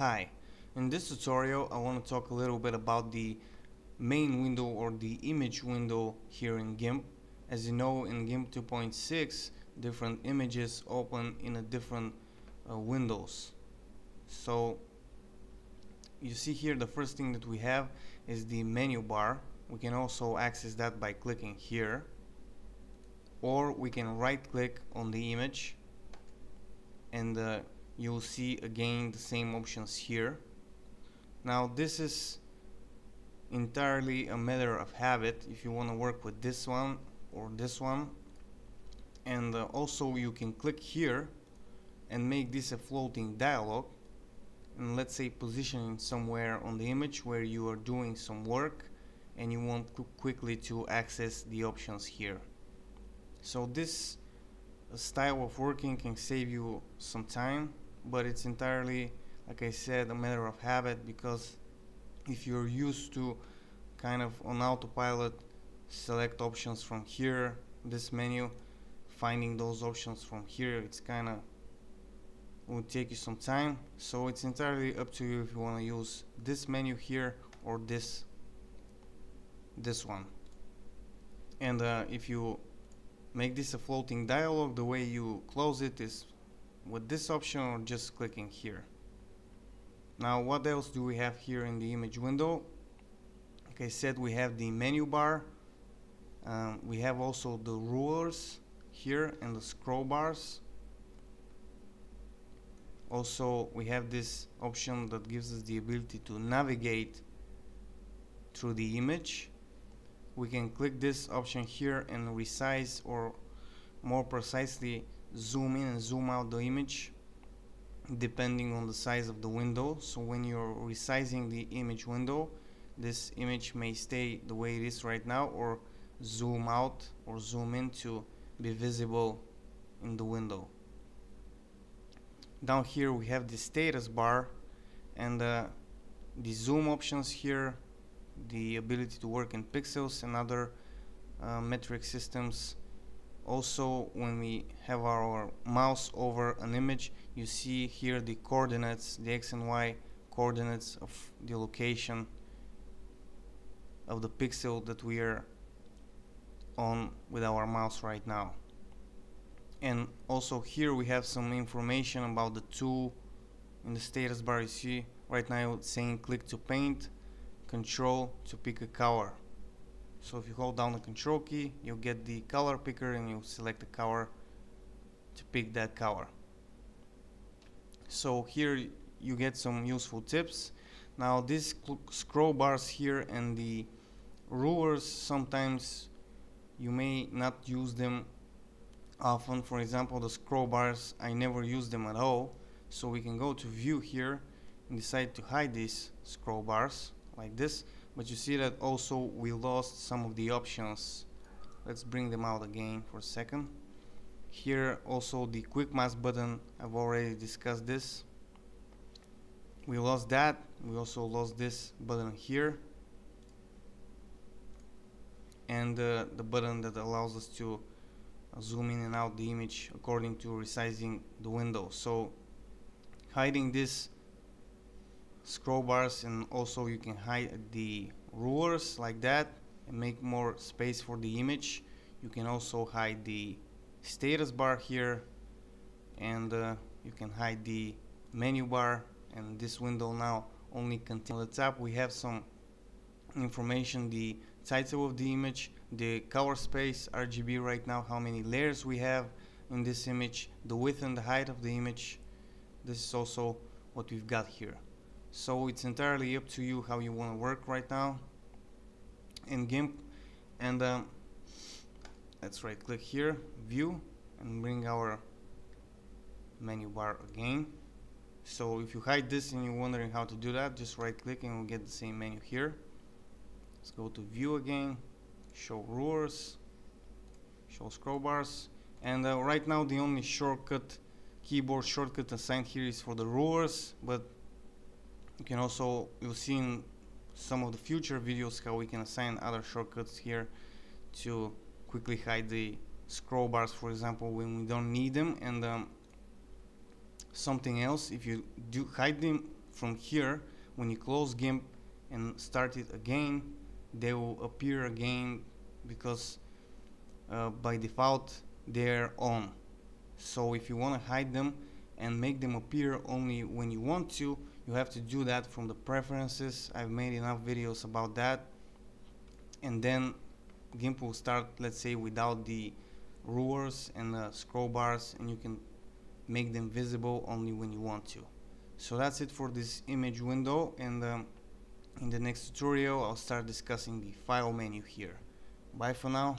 Hi, in this tutorial I want to talk a little bit about the main window or the image window here in GIMP. As you know in GIMP 2.6 different images open in a different uh, windows. So you see here the first thing that we have is the menu bar. We can also access that by clicking here or we can right click on the image and uh, you'll see again the same options here. Now this is entirely a matter of habit if you want to work with this one or this one. And uh, also you can click here and make this a floating dialog. And let's say position it somewhere on the image where you are doing some work and you want quickly to access the options here. So this style of working can save you some time but it's entirely like I said a matter of habit because if you're used to kind of on autopilot select options from here this menu finding those options from here it's kind of will take you some time. So it's entirely up to you if you want to use this menu here or this this one. And uh, if you make this a floating dialog the way you close it is with this option or just clicking here. Now what else do we have here in the image window? Like I said we have the menu bar. Um, we have also the rulers here and the scroll bars. Also we have this option that gives us the ability to navigate through the image. We can click this option here and resize or more precisely zoom in and zoom out the image depending on the size of the window. So when you're resizing the image window this image may stay the way it is right now or zoom out or zoom in to be visible in the window. Down here we have the status bar and uh, the zoom options here the ability to work in pixels and other uh, metric systems also when we have our mouse over an image you see here the coordinates the x and y coordinates of the location of the pixel that we are on with our mouse right now. And also here we have some information about the tool in the status bar you see. Right now it's saying click to paint control to pick a color so if you hold down the control key you'll get the color picker and you select the color to pick that color. So here you get some useful tips. Now these scroll bars here and the rulers sometimes you may not use them often. For example the scroll bars I never use them at all. So we can go to view here and decide to hide these scroll bars like this but you see that also we lost some of the options. Let's bring them out again for a second. Here also the quick mask button I've already discussed this. We lost that. We also lost this button here. And uh, the button that allows us to uh, zoom in and out the image according to resizing the window. So hiding this scroll bars and also you can hide the rulers like that and make more space for the image. You can also hide the status bar here and uh, you can hide the menu bar. And this window now only contains on the top we have some information the title of the image the color space RGB right now how many layers we have in this image the width and the height of the image. This is also what we've got here so it's entirely up to you how you want to work right now in GIMP. And um, let's right click here view and bring our menu bar again. So if you hide this and you're wondering how to do that just right click and we'll get the same menu here. Let's go to view again show rulers show scroll bars. And uh, right now the only shortcut keyboard shortcut assigned here is for the rulers but can also, you'll see in some of the future videos how we can assign other shortcuts here to quickly hide the scroll bars for example when we don't need them. And um, something else if you do hide them from here when you close GIMP and start it again they will appear again because uh, by default they're on. So if you want to hide them and make them appear only when you want to you have to do that from the preferences. I've made enough videos about that. And then GIMP will start let's say without the rulers and the scroll bars and you can make them visible only when you want to. So that's it for this image window. And um, in the next tutorial I'll start discussing the file menu here. Bye for now